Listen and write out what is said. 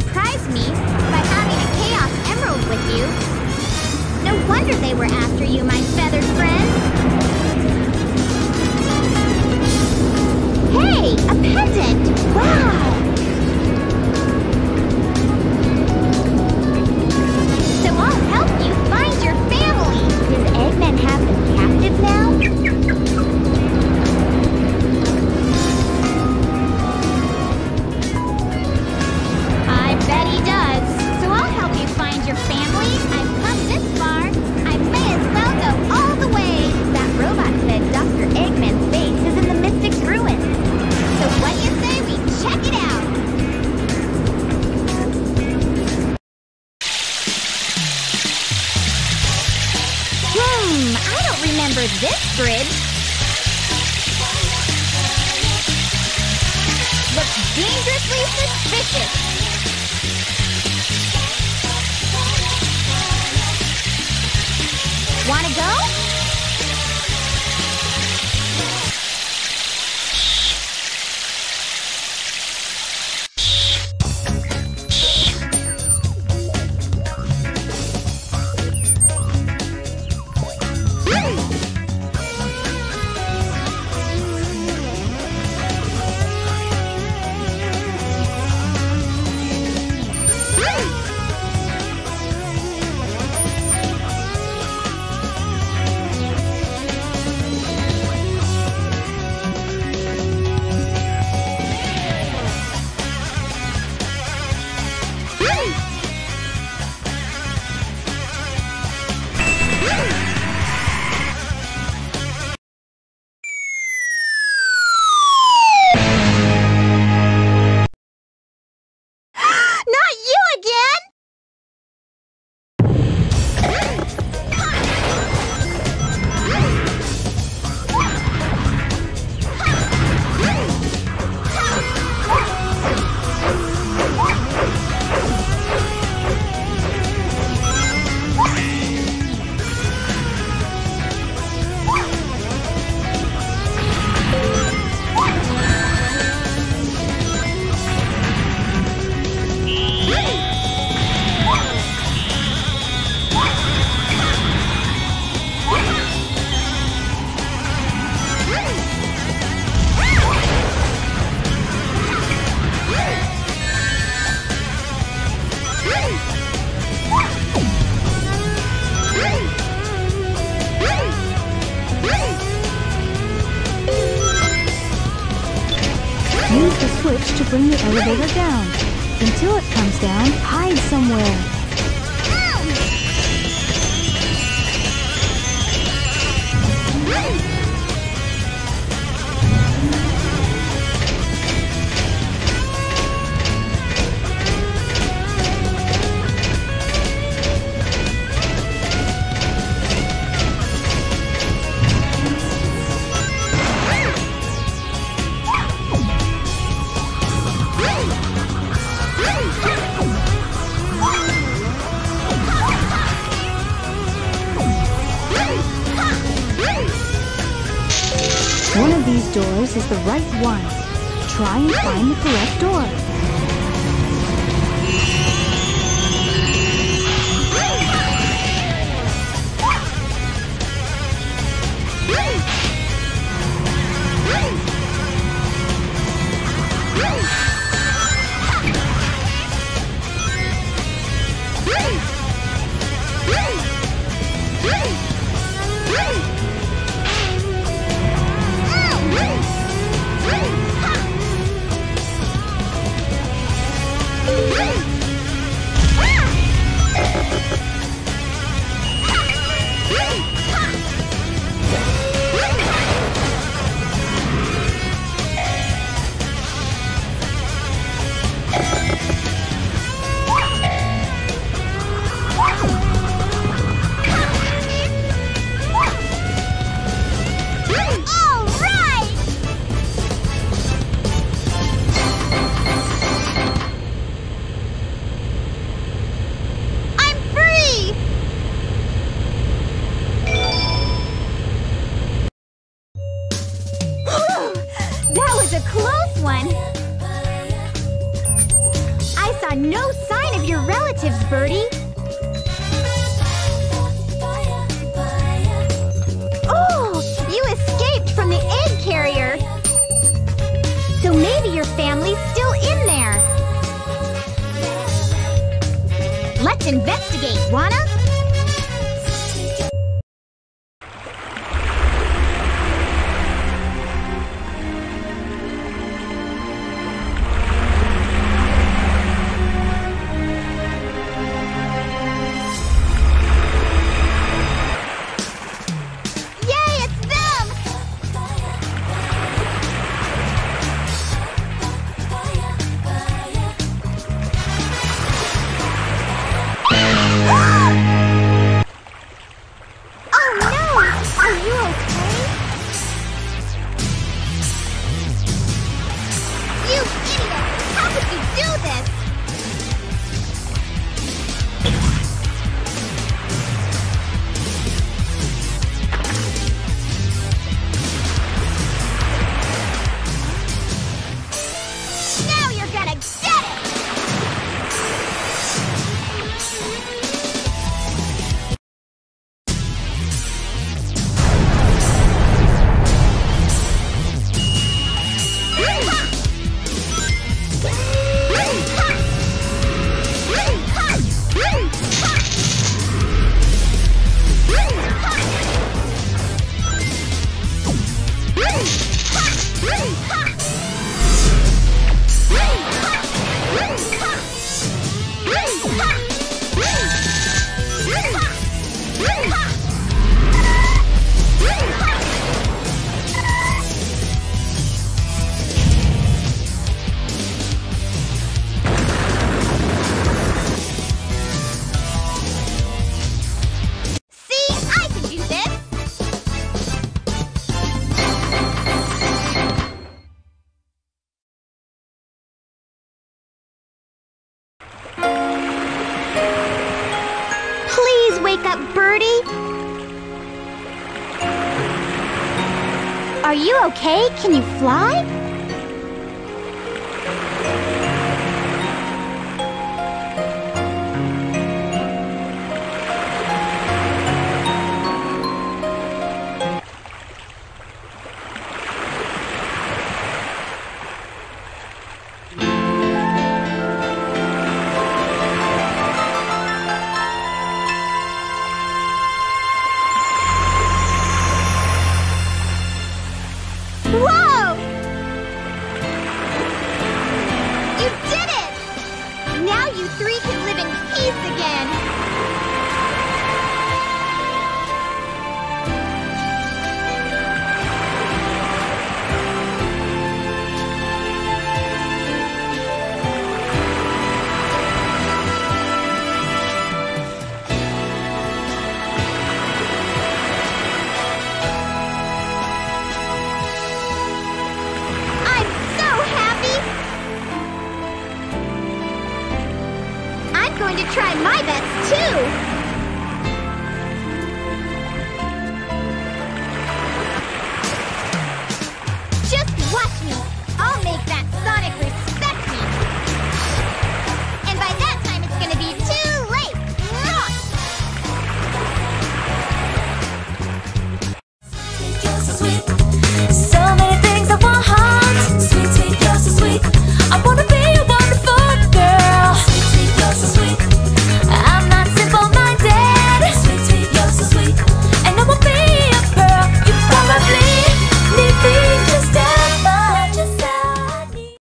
surprised me by having a Chaos Emerald with you. No wonder they were after you, my feathered friend. Hey, a pendant! Wow! This bridge. Looks dangerously suspicious. Wanna go? Bring the elevator down. Until it comes down, hide somewhere. One of these doors is the right one. Try and find the correct door. a close one! I saw no sign of your relatives, Birdie! Oh! You escaped from the egg carrier! So maybe your family's still in there! Let's investigate, Juana! Are you okay? Can you fly? You three can live in peace again.